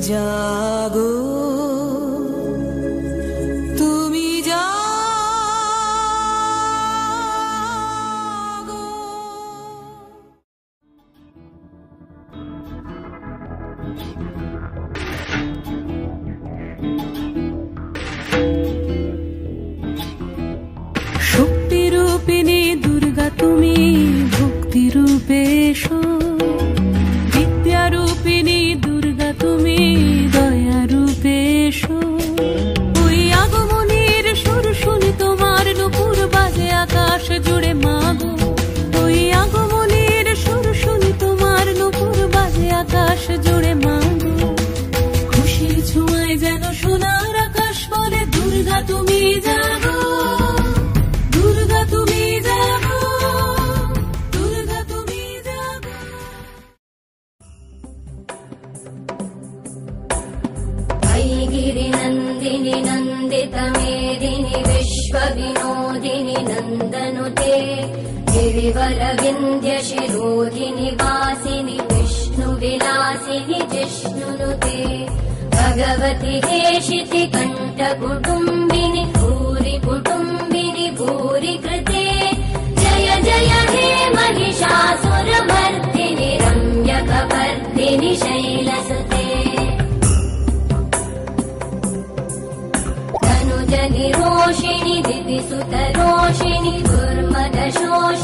জাগো। তুমি জাগো। শক্তি রূপিণী দুর্গা তুমি ভক্তি রূপে नन्दितमेदिनि विश्वविनोदिनि नन्दनुते गिरिवरविन्द्यशिरोधिनि वासिनि विष्णुविलासिनि जिष्णुनुते भगवति हेशिति कण्ठकुटुम्बिनि भूरि कुटुम्बिनि भूरि कृते जय जय हे महिषासुरमर्दिनि रम्यकवर्दिनि शैलसुते रोषिणि दितिसुतरोषिणि दुर्मदशोषिणि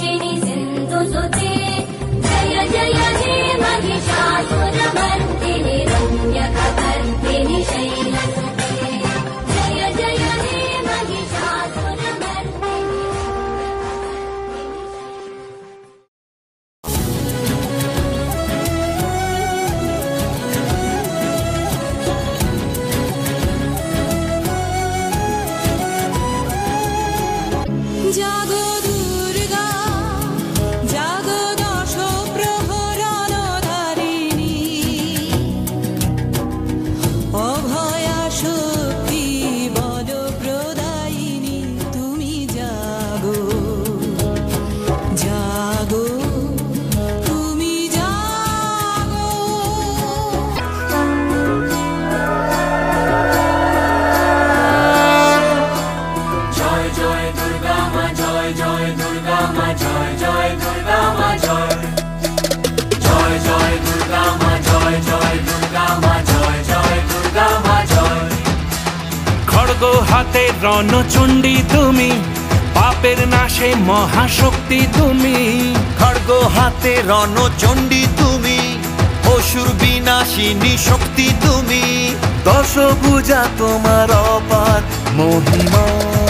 হাতে রণচণ্ডী তুমি পাপের নাশে মহাশক্তি তুমি। খড়গ হাতে রণচণ্ডী তুমি অসুর বিনাশিনী শক্তি তুমি। দশ পূজা তোমার অপার মহিমা।